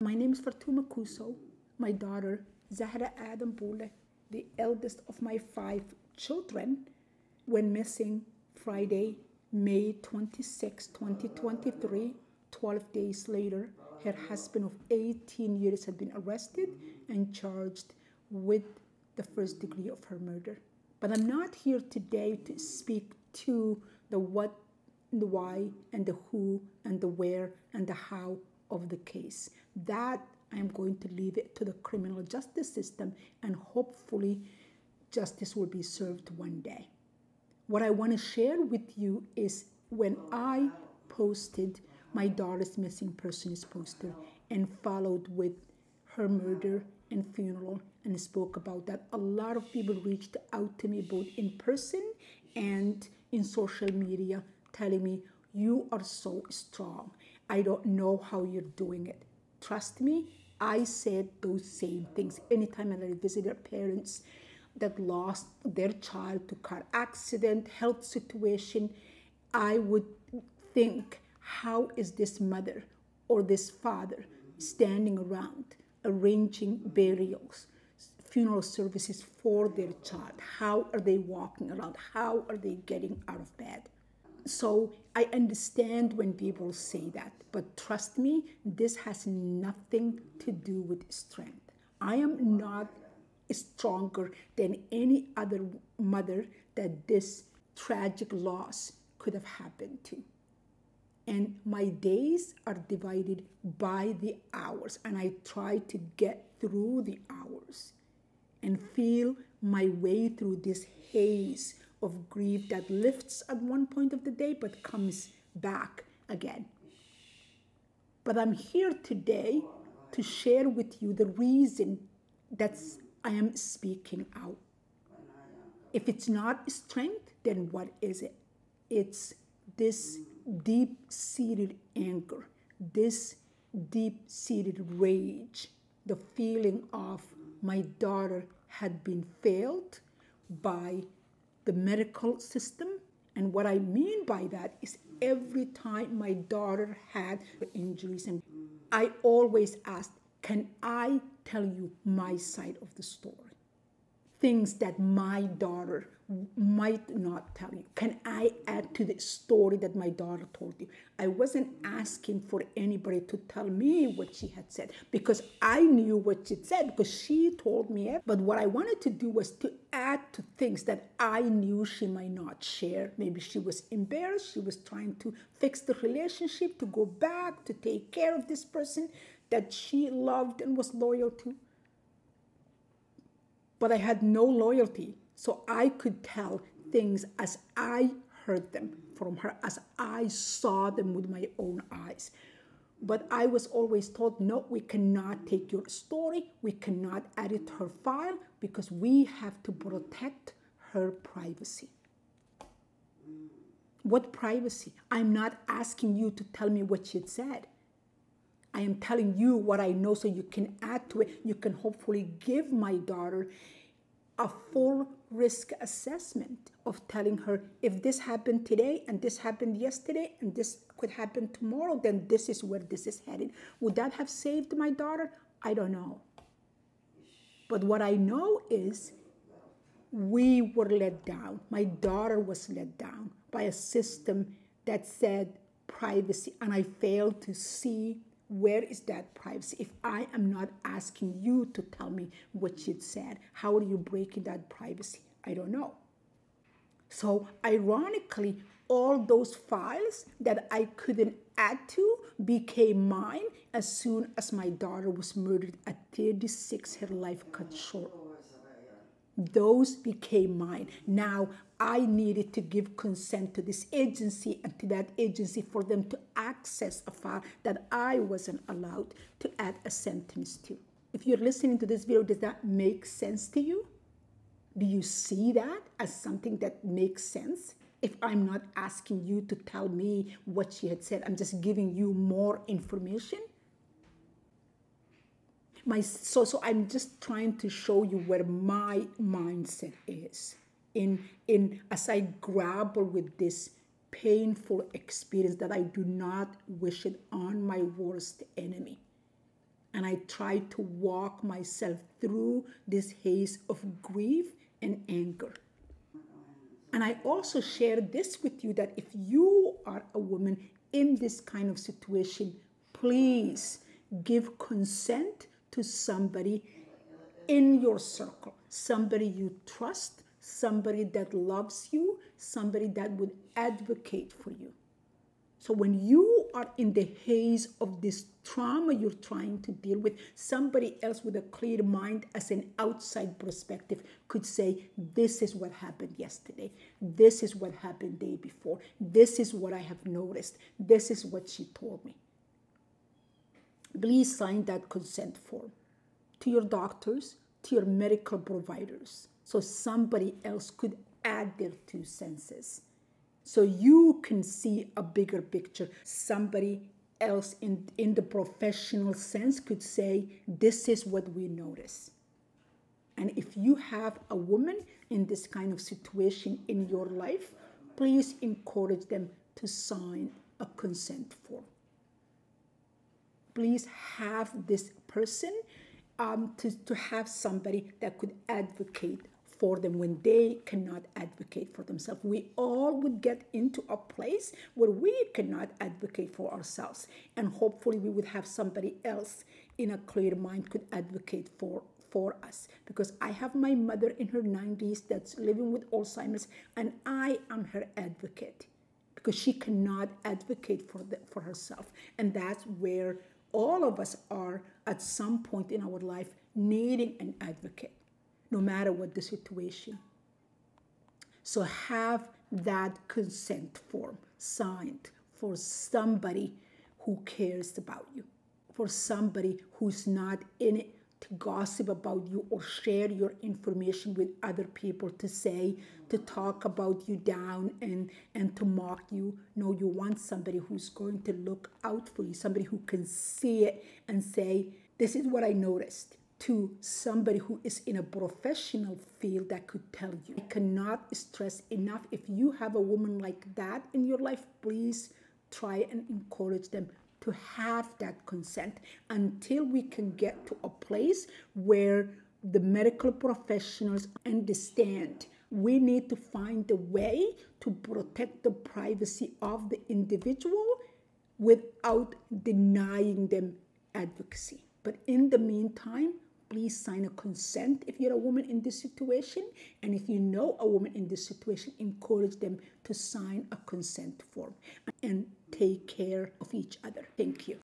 My name is Fartumo Kusow. My daughter, Zahra Adam Boule, the eldest of my five children, went missing Friday, May 26, 2023. 12 days later, her husband of 18 years had been arrested and charged with the first degree of her murder. But I'm not here today to speak to the what, the why, and the who, and the where, and the how of the case. That I'm going to leave it to the criminal justice system, and hopefully, justice will be served one day. What I want to share with you is when I posted my daughter's missing persons poster and followed with her murder and funeral and spoke about that. A lot of people reached out to me both in person and in social media telling me, You are so strong. I don't know how you're doing it. Trust me, I said those same things anytime I visited parents that lost their child to car accident, health situation. I would think, how is this mother or this father standing around arranging burials, funeral services for their child? How are they walking around? How are they getting out of bed? So I understand when people say that, but trust me, this has nothing to do with strength. I am not stronger than any other mother that this tragic loss could have happened to. And my days are divided by the hours, and I try to get through the hours and feel my way through this haze of grief that lifts at one point of the day but comes back again. But I'm here today to share with you the reason that's I am speaking out. If it's not strength, then what is it? It's this deep seated anger, this deep seated rage, the feeling of my daughter had been failed by the medical system. And what I mean by that is every time my daughter had injuries, and I always asked, Can I tell you my side of the story? Things that my daughter might not tell you. Can I add to the story that my daughter told you? I wasn't asking for anybody to tell me what she had said because I knew what she said because she told me it. But what I wanted to do was to add to things that I knew she might not share. Maybe she was embarrassed, she was trying to fix the relationship, to go back, to take care of this person that she loved and was loyal to. But I had no loyalty so I could tell things as I heard them from her, as I saw them with my own eyes. But I was always told, no, we cannot take your story, we cannot edit her file because we have to protect her privacy. What privacy? I'm not asking you to tell me what she said. I am telling you what I know so you can add to it. You can hopefully give my daughter a full risk assessment of telling her if this happened today and this happened yesterday and this could happen tomorrow, then this is where this is headed. Would that have saved my daughter? I don't know. But what I know is we were let down. My daughter was let down by a system that said privacy, and I failed to see where is that privacy? If I am not asking you to tell me what she said, how are you breaking that privacy? I don't know. So, ironically, all those files that I couldn't add to became mine as soon as my daughter was murdered at 36, her life cut short. Those became mine. Now I needed to give consent to this agency and to that agency for them to access a file that I wasn't allowed to add a sentence to. If you're listening to this video, does that make sense to you? Do you see that as something that makes sense? If I'm not asking you to tell me what she had said, I'm just giving you more information my so so i'm just trying to show you where my mindset is in in as i grapple with this painful experience that i do not wish it on my worst enemy And I try to walk myself through this haze of grief and anger. And I also share this with you that if you are a woman in this kind of situation, please give consent to somebody in your circle, somebody you trust, somebody that loves you, somebody that would advocate for you. So when you are in the haze of this trauma you're trying to deal with, somebody else with a clear mind as an outside perspective could say, this is what happened yesterday. This is what happened day before. This is what I have noticed. This is what she told me. Please sign that consent form to your doctors, to your medical providers, so somebody else could add their two senses so you can see a bigger picture. Somebody else in, in the professional sense could say, This is what we notice. And if you have a woman in this kind of situation in your life, please encourage them to sign a consent form. Please have this person um, to, to have somebody that could advocate for them when they cannot advocate for themselves. We all would get into a place where we cannot advocate for ourselves. And hopefully we would have somebody else in a clear mind could advocate for for us because I have my mother in her 90s that's living with Alzheimer's and I am her advocate because she cannot advocate for the, for herself and that's where all of us are at some point in our life needing an advocate no matter what the situation. So have that consent form signed for somebody who cares about you, for somebody who's not in it to gossip about you or share your information with other people to say to talk about you down and and to mock you no you want somebody who's going to look out for you somebody who can see it and say this is what i noticed to somebody who is in a professional field that could tell you. I cannot stress enough if you have a woman like that in your life, please try and encourage them to have that consent until we can get to a place where the medical professionals understand we need to find a way to protect the privacy of the individual without denying them advocacy. But in the meantime, please sign a consent if you're a woman in this situation. And if you know a woman in this situation, encourage them to sign a consent form and take care of each other. Thank you.